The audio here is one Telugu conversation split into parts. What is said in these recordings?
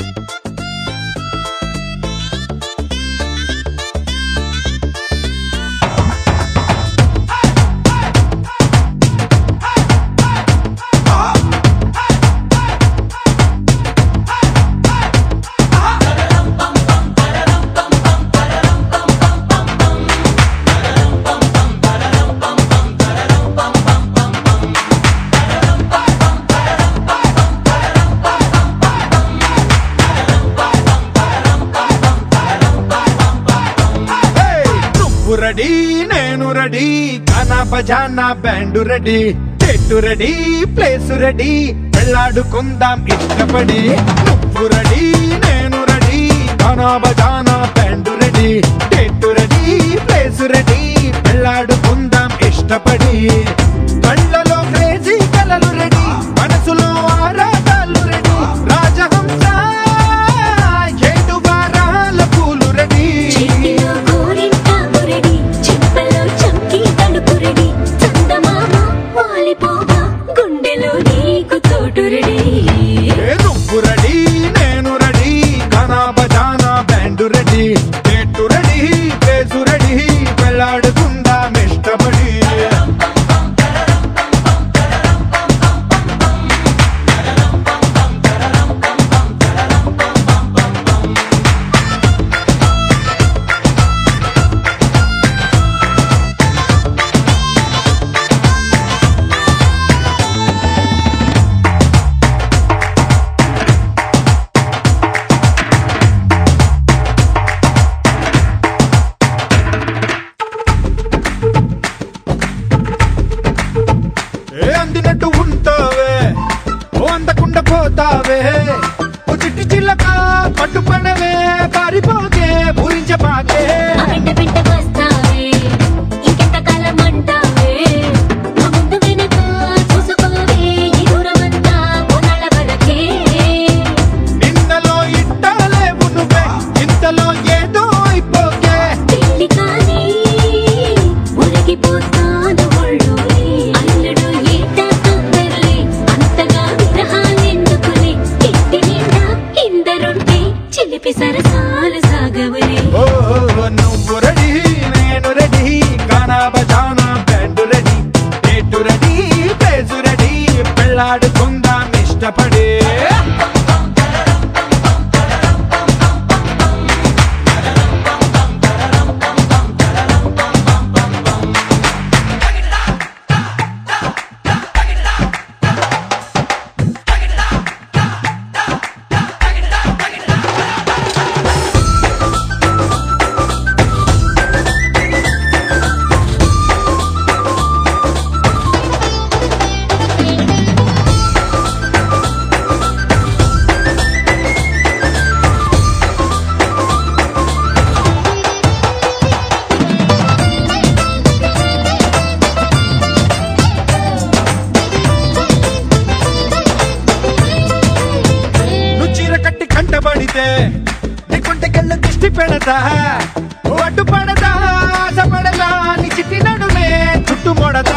あ! రెడీ చెట్టు రెడీ ప్లేస్ రెడీ వెళ్ళాడుకుందాం ఇష్టపడి నువ్వు రెడీ నేను రెడీ గానా బజానా రెడీ చెట్టు రెడీ ప్లేస్ రెడీ వెళ్ళాడుకుందాం ఇష్టపడి కళ్ళ ಮುಂದೆ ನಿಗುಂಟೆ ಕಲ್ಲು ದೃಷ್ಟಿ ಪೆಡದ ಒಟ್ಟು ಪಡದ ಆಸ ಪಡದ ನಿಚಿತಿ ನಡುವೆ ತುಟ್ಟು ಮೊಡದ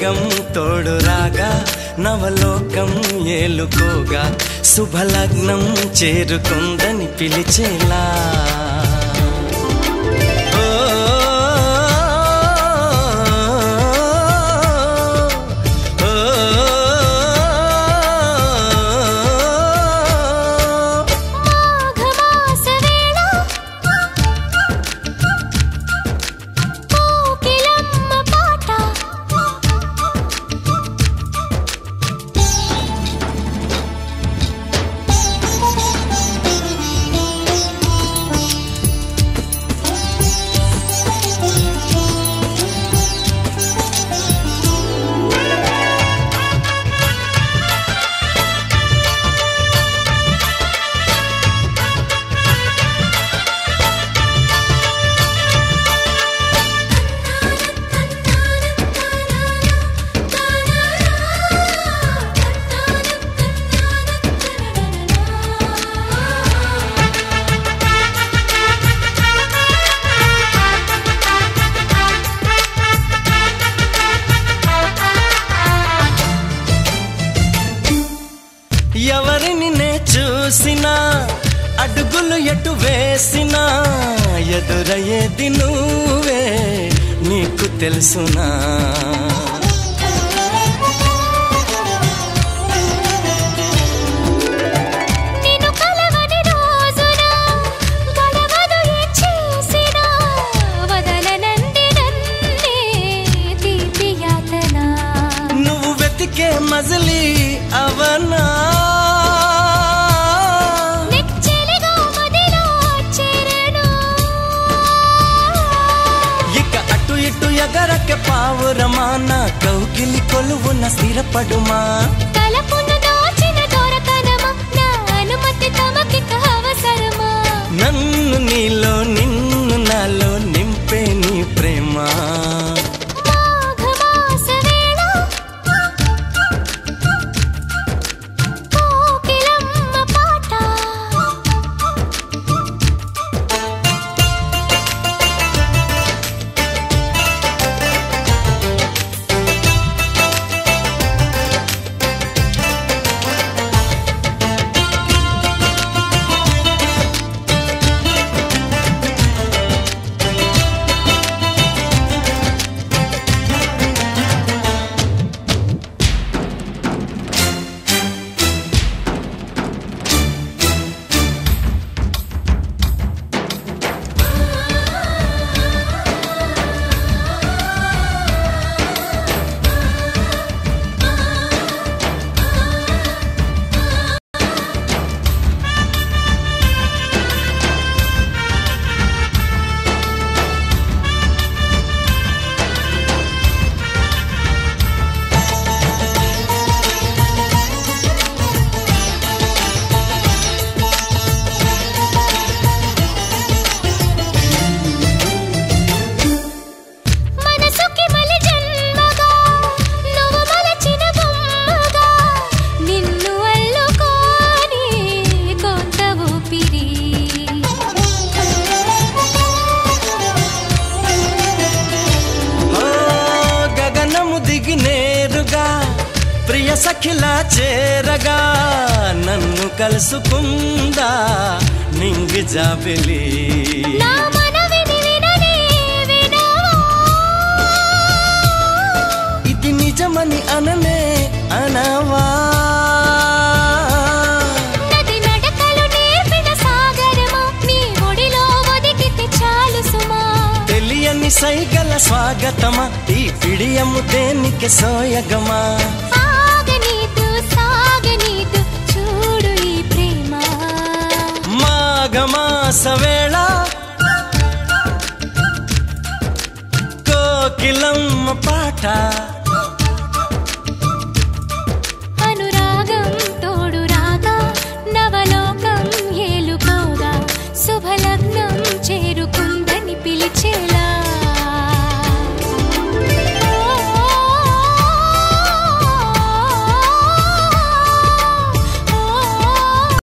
మార్గం తోడురాగా నవలోకం ఏలుకోగా శుభలగ్నం చేరుకుందని పిలిచేలా. చేసినా ఎదురయ్యేది నువ్వే నీకు తెలుసునా. ಚರಕ್ಕೆ ಪಾವುರಮಾನ ಕೌಗಿಲಿ ಕೊಲುವುನ ಸ್ಥಿರಪಡುಮಾ అఖిలా చేరగా నన్ను కలుసుకుందా నింగి జాబిలి. ఇది నిజమని అననే అనవా? సైగల స్వాగతమా ఈ పిడియము దేనికి సోయగమా? सवेला कोकिलम पाठा।